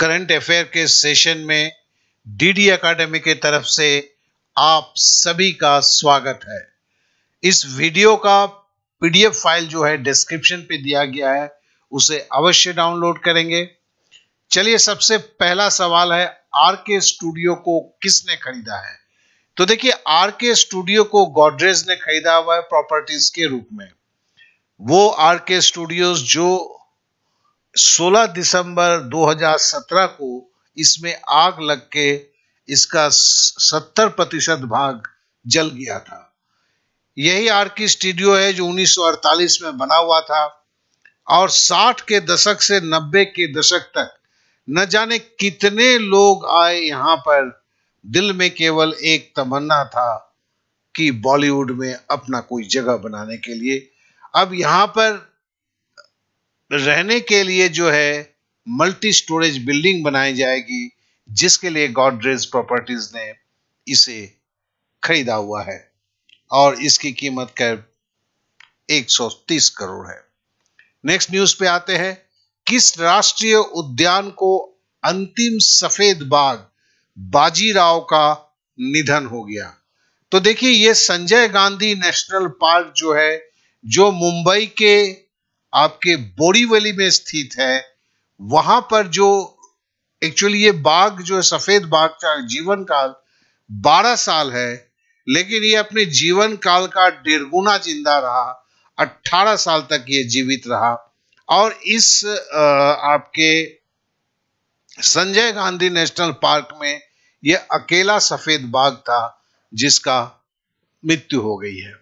Current affair के session में DD academy के तरफ़ से आप सभी का स्वागत है। इस वीडियो का पीडीएफ फ़ाइल जो है, डिस्क्रिप्शन पे दिया गया है, उसे अवश्य डाउनलोड करेंगे। चलिए, सबसे पहला सवाल है आर के स्टूडियो को किसने खरीदा है? तो देखिए आर के स्टूडियो को गोडरेज ने खरीदा हुआ है प्रॉपर्टीज़ के रूप में। वो आर के स्टूडियोज जो 16 दिसंबर 2017 को इसमें आग लग के इसका 70 प्रतिशत भाग जल गया था। यही आर की स्टूडियो है जो 1948 में बना हुआ था और 60 के दशक से 90 के दशक तक न जाने कितने लोग आए यहाँ पर। दिल में केवल एक तमन्ना था कि बॉलीवुड में अपना कोई जगह बनाने के लिए। अब यहाँ पर रहने के लिए जो है मल्टी स्टोरेज बिल्डिंग बनाई जाएगी, जिसके लिए गॉडरेज प्रॉपर्टीज़ ने इसे खरीदा हुआ है। और इसकी कीमत कर 130 करोड़ है। नेक्स्ट न्यूज़ पे आते हैं, किस राष्ट्रीय उद्यान को अंतिम सफ़ेद बाग बाजीराव का निधन हो गया? तो देखिए, ये संजय गांधी नेशनल पार्क जो है, जो मुंबई के आपके बोरीवली में स्थित है, वहाँ पर जो एक्चुअली ये बाघ जो है, सफ़ेद बाघ का जीवन काल 12 साल है, लेकिन ये अपने जीवन काल का डेढ़ गुना ज़िंदा रहा 18 साल तक ये जीवित रहा। और इस आपके संजय गांधी नेशनल पार्क में ये अकेला सफ़ेद बाघ था, जिसका मृत्यु हो गई है।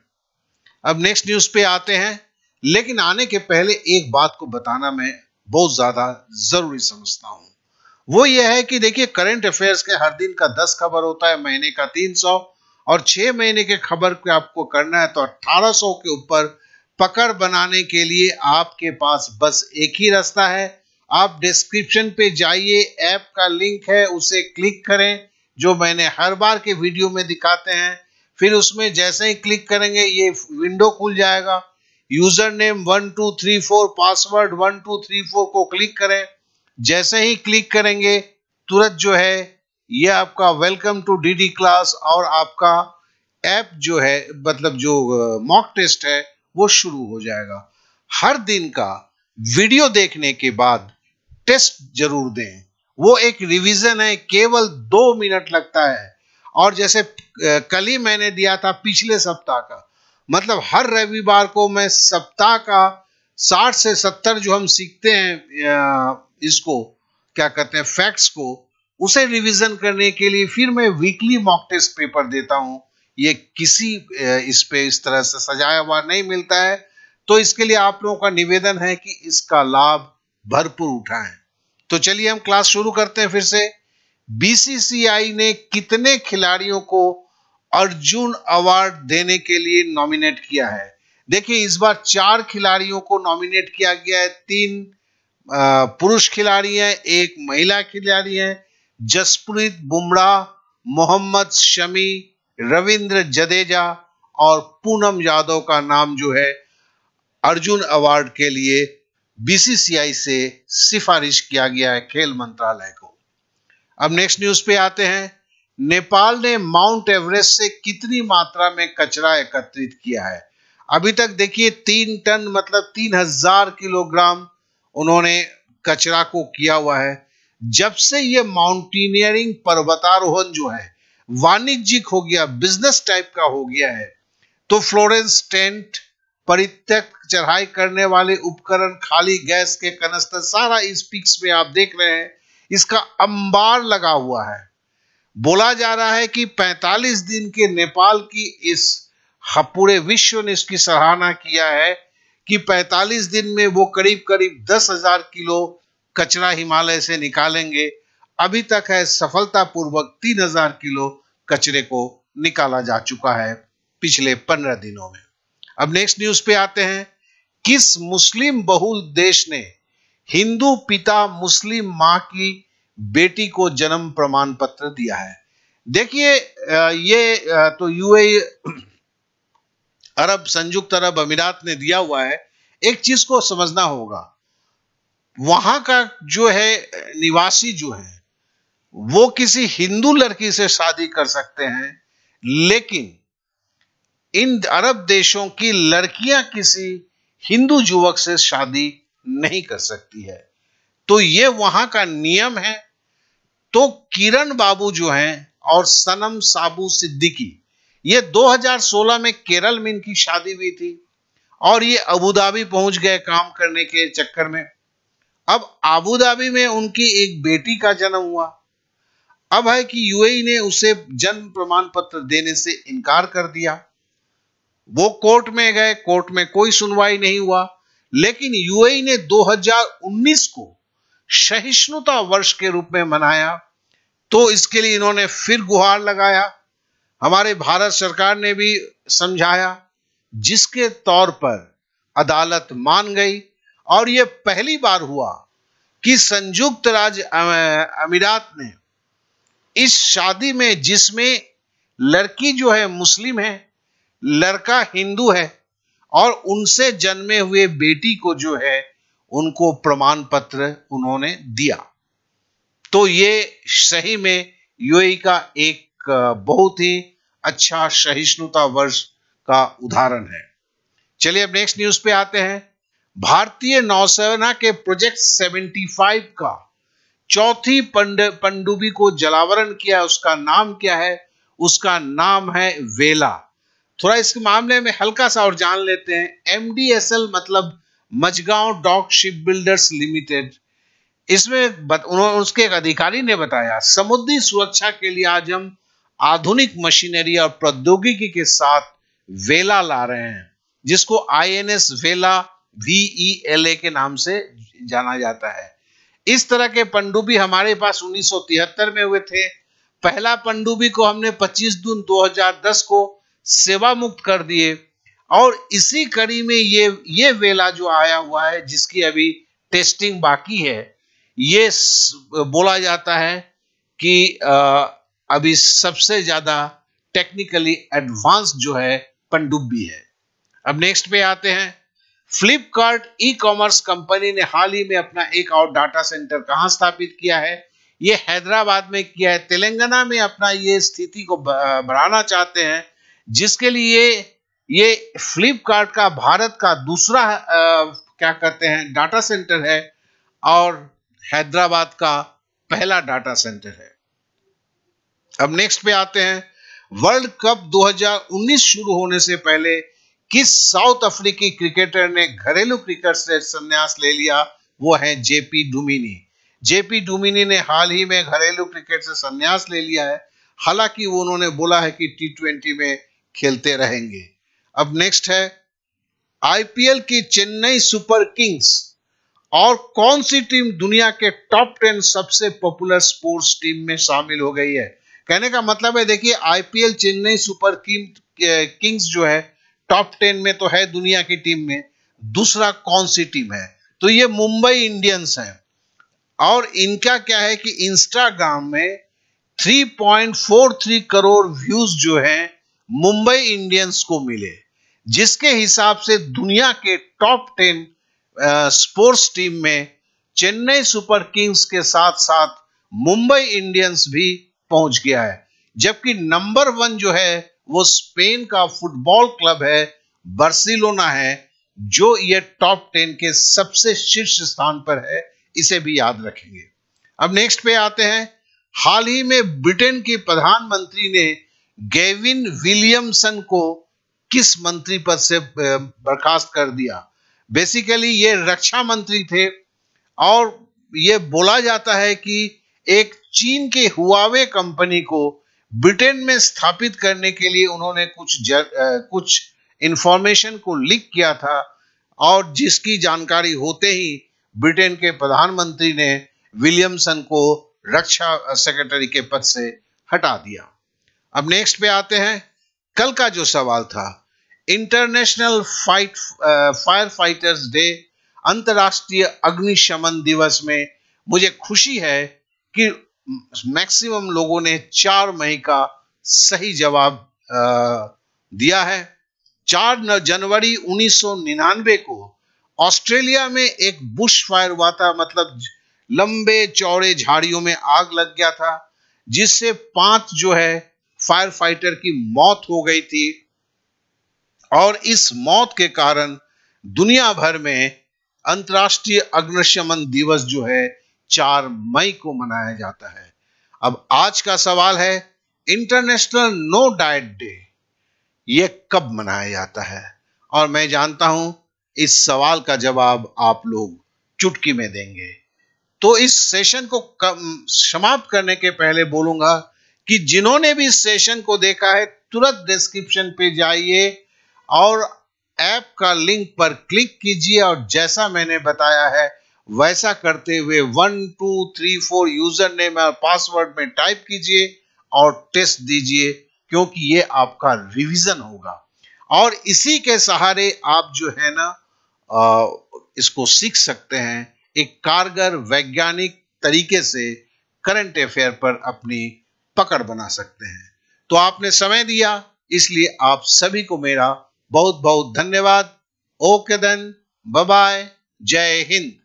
अब नेक्स्ट न्यूज़ पे आते हैं। लेकिन आने के पहले एक बात को बताना मैं बहुत ज़्यादा ज़रूरी समझता हूँ। वो ये है कि देखिए करंट अफेयर्स के हर दिन का दस खबर होता है, महीने का तीन सौ, और छह महीने के खबर को आपको करना है तो अठारह सौ के ऊपर पकड़ बनाने के लिए आपके पास बस एक ही रास्ता है। आप डिस्क्रिप्शन पे जाइए, ऐप का लिंक है, उसे क्लिक करें, जो मैंने हर बार के वीडियो में दिखाते हैं। फिर उसमें जैसे ही क्लिक करेंगे, ये विंडो खुल जाएगा। User name one two three four password one two three four को क्लिक करें। जैसे ही क्लिक करेंगे, तुरंत जो है, ये आपका वेलकम टू डीडी क्लास और आपका ऐप जो है मतलब जो मॉक टेस्ट है, वो शुरू हो जाएगा। हर दिन का वीडियो देखने के बाद टेस्ट ज़रूर दें। वो एक रिवीजन है, केवल दो मिनट लगता है। और जैसे कल ही मैंने दिया था पिछले सप्ताह का। मतलब हर रविवार को मैं सप्ताह का साठ से सत्तर जो हम सीखते हैं इसको, क्या कहते हैं फैक्ट्स को, उसे रिवीजन करने के लिए फिर मैं वीकली मॉक टेस्ट पेपर देता हूँ। ये किसी इस पे इस तरह से सजाया हुआ नहीं मिलता है। तो इसके लिए आप लोगों का निवेदन है कि इसका लाभ भरपूर उठाएँ। तो चलिए हम क्लास शुरू करते हैं फिर से। बीसीसीआई ने कितने खिलाड़ियों को अर्जुन अवार्ड देने के लिए नॉमिनेट किया है। देखिए, इस बार चार खिलाड़ियों को नॉमिनेट किया गया है। तीन पुरुष खिलाड़ी हैं, एक महिला खिलाड़ी हैं। जसप्रीत बुमराह, मोहम्मद शमी, रविंद्र जडेजा और पूनम यादव का नाम जो है, अर्जुन अवार्ड के लिए बीसीसीआई से सिफारिश किया गया है खेल मंत्रालय को। अब नेक्स्ट न्यूज़ पे आते हैं। नेपाल ने माउंट एवरेस्ट से कितनी मात्रा में कचरा एकत्रित किया है? अभी तक देखिए, तीन टन मतलब तीन हज़ार किलोग्राम उन्होंने कचरा को किया हुआ है। जब से ये माउंटेनियरिंग पर्वतारोहण जो है, वाणिज्यिक हो गया, बिज़नेस टाइप का हो गया है तो फ्लोरेंस टेंट परित्यक चढ़ाई करने वाले उपकरण, खाली गैस के कनस्तर, सारा इस पिक्स में आप देख रहे हैं, इसका अंबार लगा हुआ है। बोला जा रहा है कि 45 दिन के नेपाल की इस पूरे विश्व ने इसकी सराहना किया है कि 45 दिन में वो करीब करीब दस हज़ार किलो कचरा हिमालय से निकालेंगे। अभी तक है सफलतापूर्वक तीन हज़ार किलो कचरे को निकाला जा चुका है पिछले पंद्रह दिनों में। अब नेक्स्ट न्यूज़ पे आते हैं। किस मुस्लिम बहुल देश ने हिंदू पिता मुस्लिम माँ की बेटी को जन्म प्रमाण पत्र दिया है। देखिए ये तो यूए अरब, संयुक्त अरब अमीरात ने दिया हुआ है। एक चीज़ को समझना होगा, वहाँ का जो है, निवासी जो है, वो किसी हिंदू लड़की से शादी कर सकते हैं, लेकिन इन अरब देशों की लड़कियाँ किसी हिंदू युवक से शादी नहीं कर सकती है। तो ये वहाँ का नियम है तो किरण बाबू जो हैं और सनम साबू सिद्दीकी, ये 2016 में केरल में इनकी शादी हुई थी और ये अबूधाबी पहुँच गए काम करने के चक्कर में। अब अबूधाबी में उनकी एक बेटी का जन्म हुआ। अब है कि यूएई ने उसे जन्म प्रमाण पत्र देने से इनकार कर दिया। वो कोर्ट में गए, कोर्ट में कोई सुनवाई नहीं हुआ, लेकिन यूएई ने 2019 को सहिष्णुता वर्ष के रूप में मनाया तो इसके लिए इन्होंने फिर गुहार लगाया। हमारे भारत सरकार ने भी समझाया, जिसके तौर पर अदालत मान गई, और यह पहली बार हुआ कि संयुक्त राज्य अमीरात ने इस शादी में, जिसमें लड़की जो है मुस्लिम है, लड़का हिंदू है, और उनसे जन्मे हुए बेटी को जो है उनको प्रमाण पत्र उन्होंने दिया। तो ये सही में यूएई का एक बहुत ही अच्छा सहिष्णुता वर्ष का उदाहरण है। चलिए अब नेक्स्ट न्यूज़ पे आते हैं। भारतीय नौसेना के प्रोजेक्ट 75 का चौथी पंड पंडुबी को जलावरण किया, उसका नाम क्या है? उसका नाम है वेला। थोड़ा इसके मामले में हल्का सा और जान लेते हैं। एमडीएसएल मतलब Mazagon dock ship builders limited. इसमें उन्होंने उसके एक अधिकारी ने बताया, समुद्री सुरक्षा के लिए आज हम आधुनिक मशीनरी और प्रौद्योगिकी के साथ वेला ला रहे हैं, जिसको आईएनएस वेला वीईएलए के नाम से जाना जाता है। इस तरह के पंडुबी हमारे पास 1973 में हुए थे। पहला पंडुबी को हमने 25 जून 2010 को सेवा मुक्त कर दिए। और इसी कड़ी में ये ये वेला जो आया हुआ है, जिसकी अभी टेस्टिंग बाकी है, ये बोला जाता है कि अभी सबसे ज़्यादा टेक्निकली एडवांस जो है पंडुबी है। अब नेक्स्ट पे आते हैं। फ्लिपकार्ट ई कॉमर्स कंपनी ने हाल ही में अपना एक और डाटा सेंटर कहाँ स्थापित किया है? ये हैदराबाद में किया है। तेलंगाना में अपना ये स्थिति को बढ़ाना चाहते हैं, जिसके लिए ये फ्लिपकार्ट का भारत का दूसरा आ, क्या कहते हैं डाटा सेंटर है और हैदराबाद का पहला डाटा सेंटर है। अब नेक्स्ट पे आते हैं। वर्ल्ड कप 2019 शुरू होने से पहले किस साउथ अफ्रीकी क्रिकेटर ने घरेलू क्रिकेट से संन्यास ले लिया? वो है जेपी डुमिनी। जेपी डुमिनी ने हाल ही में घरेलू क्रिकेट से संन्यास ले लिया है। हालाँकि उन्होंने बोला है कि टी ट्वेंटी में खेलते रहेंगे। अब नेक्स्ट है आईपीएल की चेन्नई सुपर किंग्स और कौन सी टीम दुनिया के टॉप टेन सबसे पॉपुलर स्पोर्ट्स टीम में शामिल हो गई है? कहने का मतलब है, देखिए आईपीएल चेन्नई सुपर किंग्स जो है टॉप टेन में तो है दुनिया की टीम में, दूसरा कौन सी टीम है? तो ये मुंबई इंडियंस है और इनका क्या है कि इंस्टाग्राम में 3.43 करोड़ व्यूज़ जो है मुंबई इंडियंस को मिले। जिसके हिसाब से दुनिया के टॉप टेन स्पोर्ट्स टीम में चेन्नई सुपर किंग्स के साथ साथ मुंबई इंडियंस भी पहुँच गया है। जबकि नंबर वन जो है, वो स्पेन का फुटबॉल क्लब है, बर्सिलोना है, जो ये टॉप टेन के सबसे शीर्ष स्थान पर है, इसे भी याद रखेंगे। अब नेक्स्ट पे आते हैं। हाल ही में ब्रिटेन के प्रधानमंत्री ने गेविन विलियमसन को किस मंत्री पद से बर्खास्त कर दिया। बेसिकली ये रक्षा मंत्री थे और ये बोला जाता है कि एक चीन के हुआवे कंपनी को ब्रिटेन में स्थापित करने के लिए उन्होंने कुछ जर, आ, कुछ इंफॉर्मेशन को लीक किया था और जिसकी जानकारी होते ही ब्रिटेन के प्रधानमंत्री ने विलियमसन को रक्षा सेक्रेटरी के पद से हटा दिया। अब नेक्स्ट पे आते हैं। कल का जो सवाल था international fight fire fighters day अंतरराष्ट्रीय अग्निशमन दिवस में मुझे खुशी है कि मैक्सिमम लोगों ने चार मई का सही जवाब दिया है। चार जनवरी 1999 को ऑस्ट्रेलिया में एक बुश फायर हुआ था मतलब लंबे चौड़े झाड़ियों में आग लग गया था, जिससे पाँच जो है फायर फाइटर की मौत हो गई थी। और इस मौत के कारण दुनिया भर में अंतर्राष्ट्रीय अग्निशमन दिवस जो है, चार मई को मनाया जाता है। अब आज का सवाल है, इंटरनेशनल नो डाइट डे, ये कब मनाया जाता है? और मैं जानता हूँ, इस सवाल का जवाब आप लोग चुटकी में देंगे। तो इस सेशन को समाप्त करने के पहले बोलूँगा कि जिन्होंने भी सेशन को देखा है, तुरंत डिस्क्रिप्शन पे जाइए और ऐप का लिंक पर क्लिक कीजिए और जैसा मैंने बताया है, वैसा करते हुए one two three four user name और पासवर्ड में टाइप कीजिए और टेस्ट दीजिए, क्योंकि ये आपका रिवीजन होगा। और इसी के सहारे आप जो है ना इसको सीख सकते हैं, एक कारगर वैज्ञानिक तरीके से करंट अफेयर पर अपनी पकड़ बना सकते हैं। तो आपने समय दिया, इसलिए आप सभी को मेरा बहुत बहुत धन्यवाद। ओके देन बाय जय हिंद।